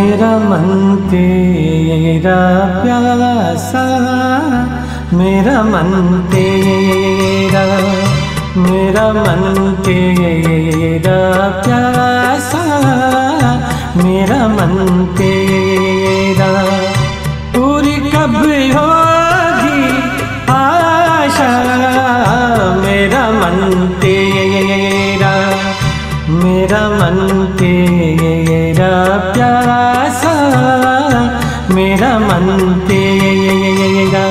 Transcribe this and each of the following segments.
मेरा मन तेरा प्यासा मेरा मन तेरा मेरा मन तेरा प्यासा मेरा मन तेरा मेरा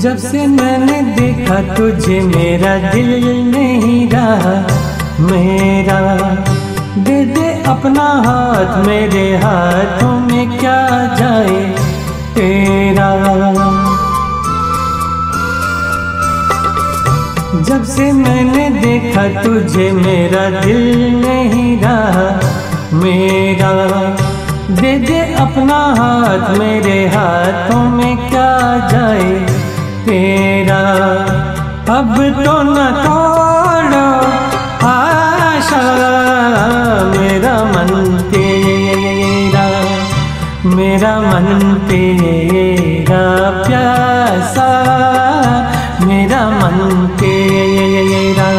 जब से मैंने देखा तुझे मेरा दिल नहीं रहा, मेरा दे दे अपना हाथ मेरे हाथों में क्या जाए। तेरा। जब से मैंने देखा तुझे, मेरा दिल नहीं रहा। मेरा, दे दे अपना हाथ, मेरे हाथों में क्या जाए। तेरा, अब तो न तोड़ो। आशा, मेरा मन तेरा। मेरा मन तेरा प्यासा, मेरा मन तेरा।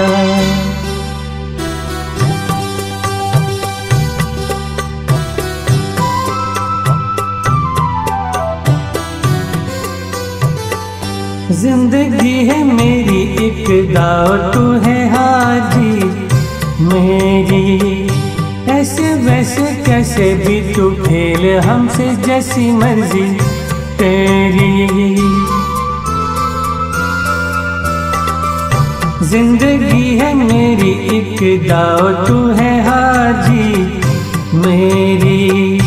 ज़िंदगी है मेरी एक दाव तू है हाजी मेरी। ऐसे वैसे कैसे भी तू खेल हमसे जैसी मर्ज़ी। तेरी ज़िंदगी है मेरी, एक दाव तू है हाजी। मेरी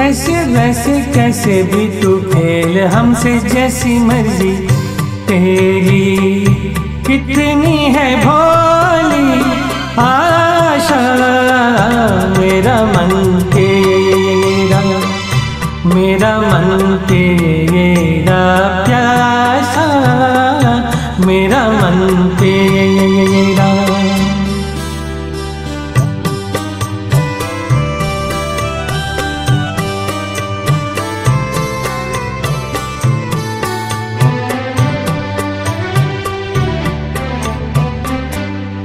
ऐसे वैसे कैसे भी तू खेल हमसे जैसी मर्ज़ी। तेरी कितनी है भोली मन तेरा प्यासा, मेरा मन तेरा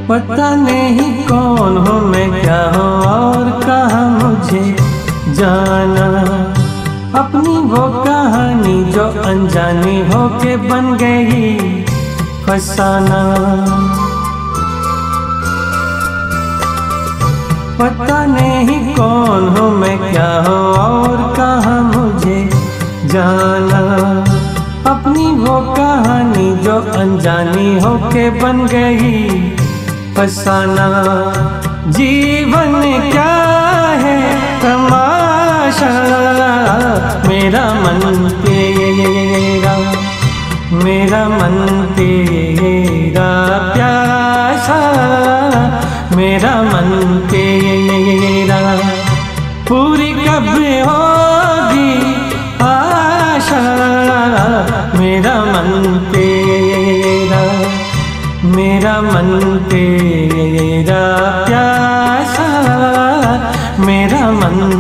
पता नहीं कौन हूँ, मैं क्या हूँ और कहा मुझे जाना। अपनी वो कहानी जो अनजानी होके बन गई, फसाना। पता नहीं कौन हूँ, मैं क्या हूँ, और कहा मुझे जाना। अपनी वो कहानी जो अनजानी होके बन गई, फसाना। मेरा मन तेरा मेरा मन तेरा प्यासा मेरा मन